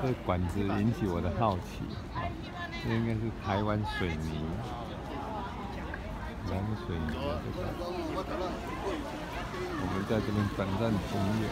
这管子引起我的好奇，这应该是台湾水泥，台湾水泥的这个，我们在这边短暂停留。